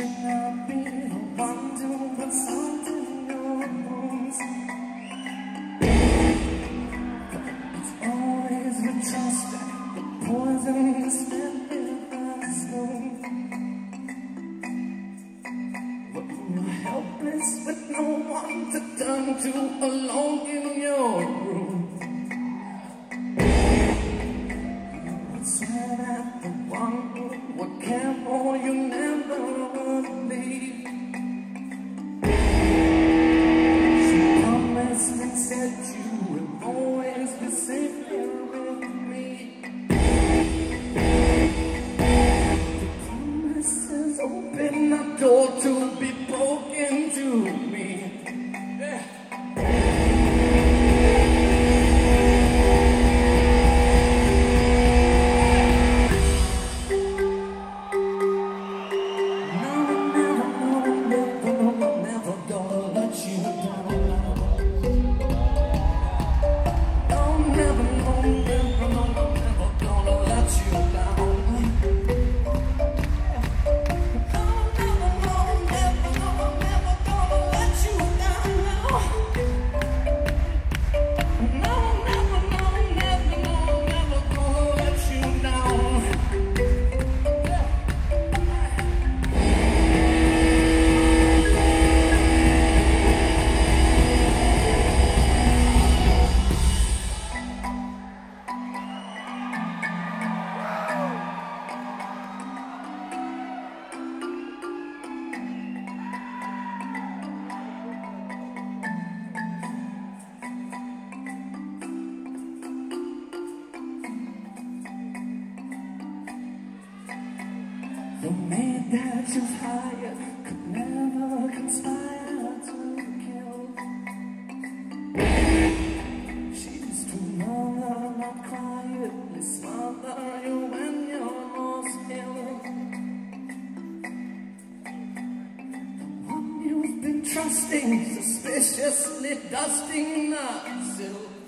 the one to put in your wounds. It's always the trust the poison is left in the spoon. But you're helpless with no one to turn to alone in your room. Said you would always be safe here with me. The promises open the door to be broken to The man that you've hired could never conspire to kill. She's to mother, not quietly smother you when you're most ill. The one you've been trusting, suspiciously dusting the sill.